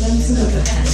Gracias.